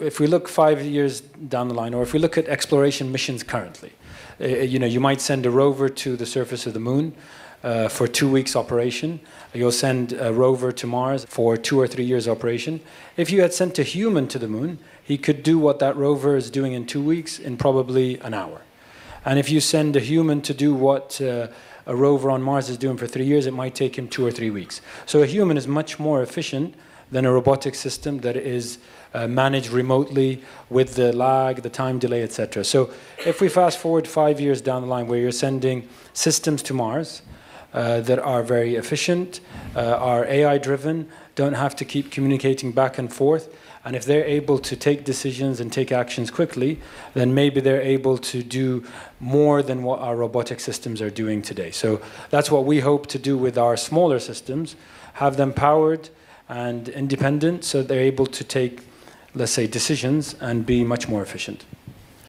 if we look five years down the line, or if we look at exploration missions currently, uh, you know, you might send a rover to the surface of the moon uh, for two weeks operation. You'll send a rover to Mars for two or three years operation. If you had sent a human to the moon, he could do what that rover is doing in two weeks in probably an hour. And if you send a human to do what uh, a rover on Mars is doing for three years, it might take him two or three weeks. So a human is much more efficient than a robotic system that is uh, managed remotely with the lag, the time delay, etc. So if we fast forward five years down the line where you're sending systems to Mars uh, that are very efficient, uh, are AI driven, don't have to keep communicating back and forth, and if they're able to take decisions and take actions quickly, then maybe they're able to do more than what our robotic systems are doing today. So that's what we hope to do with our smaller systems, have them powered and independent so they're able to take, let's say, decisions and be much more efficient.